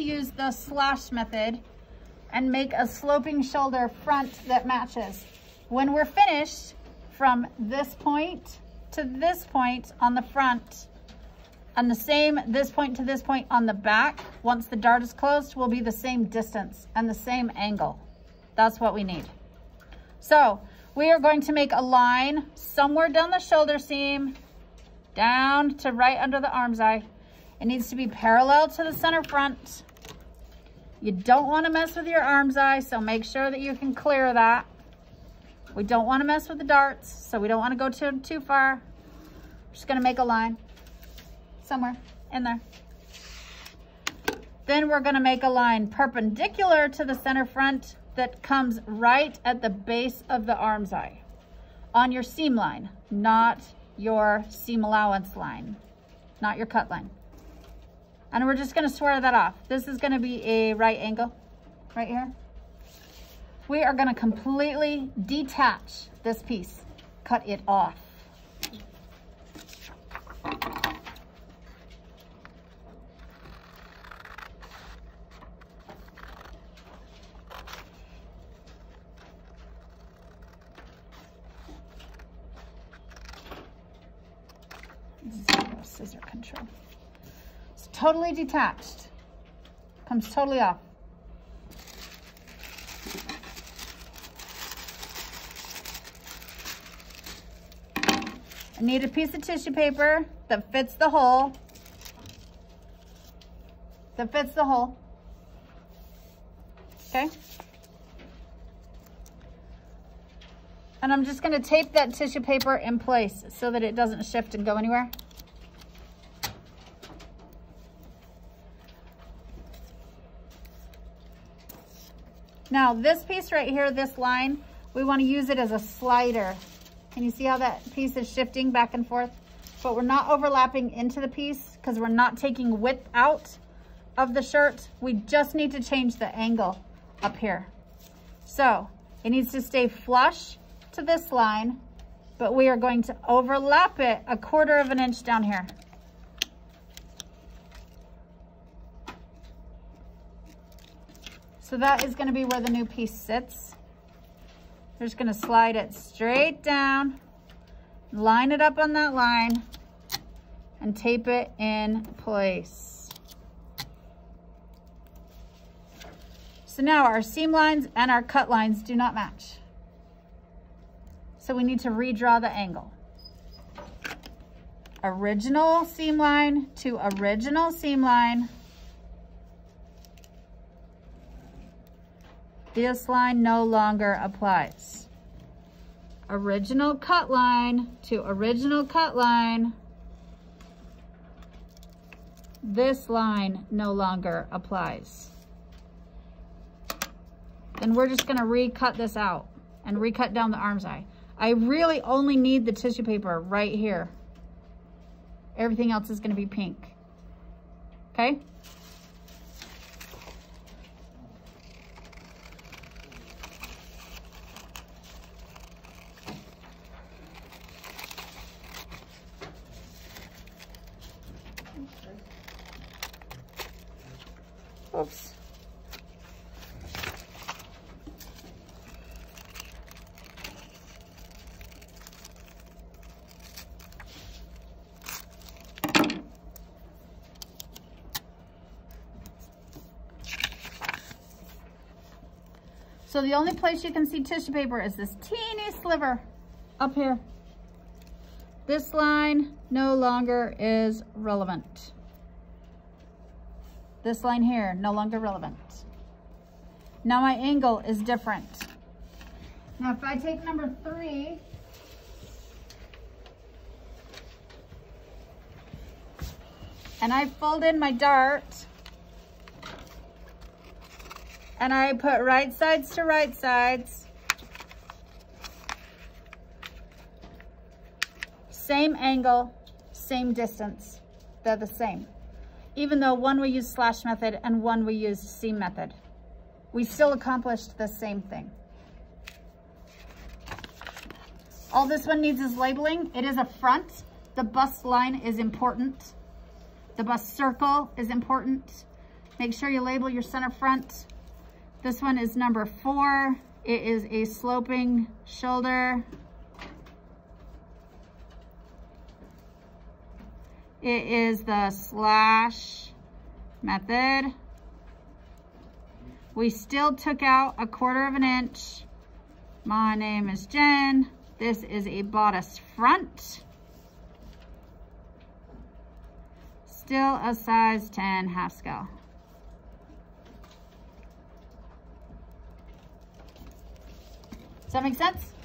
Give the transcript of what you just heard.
to use the slash method and make a sloping shoulder front that matches. When we're finished, from this point to this point on the front, and the same this point to this point on the back, once the dart is closed, will be the same distance and the same angle. That's what we need. So we are going to make a line somewhere down the shoulder seam, down to right under the arm's eye. It needs to be parallel to the center front. You don't want to mess with your arm's eye, so make sure that you can clear that. We don't want to mess with the darts, so we don't want to go too, too far. We're just going to make a line somewhere in there. Then we're going to make a line perpendicular to the center front that comes right at the base of the arm's eye on your seam line, not your seam allowance line, not your cut line. And we're just gonna swear that off. This is gonna be a right angle right here. We are gonna completely detach this piece, cut it off. Zero scissor control. Totally detached. Comes totally off. I need a piece of tissue paper that fits the hole. That fits the hole. Okay. And I'm just gonna tape that tissue paper in place so that it doesn't shift and go anywhere. Now this piece right here, this line, we wanna use it as a slider. Can you see how that piece is shifting back and forth? But we're not overlapping into the piece because we're not taking width out of the shirt. We just need to change the angle up here. So it needs to stay flush to this line, but we are going to overlap it a quarter of an inch down here. So that is gonna be where the new piece sits. We're just gonna slide it straight down, line it up on that line, and tape it in place. So now our seam lines and our cut lines do not match. So we need to redraw the angle. Original seam line to original seam line. This line no longer applies. Original cut line to original cut line. This line no longer applies. Then we're just gonna recut this out and recut down the arm's eye. I really only need the tissue paper right here. Everything else is gonna be pink, okay? Oops. So the only place you can see tissue paper is this teeny sliver up here. This line no longer is relevant. This line here, no longer relevant. Now my angle is different. Now if I take number three, and I fold in my dart, and I put right sides to right sides, same angle, same distance, they're the same even though one we used slash method and one we used seam method. We still accomplished the same thing. All this one needs is labeling. It is a front. The bust line is important. The bust circle is important. Make sure you label your center front. This one is number four. It is a sloping shoulder. It is the slash method. We still took out a quarter of an inch. My name is Jen. This is a bodice front. Still a size 10 half scale. Does that make sense?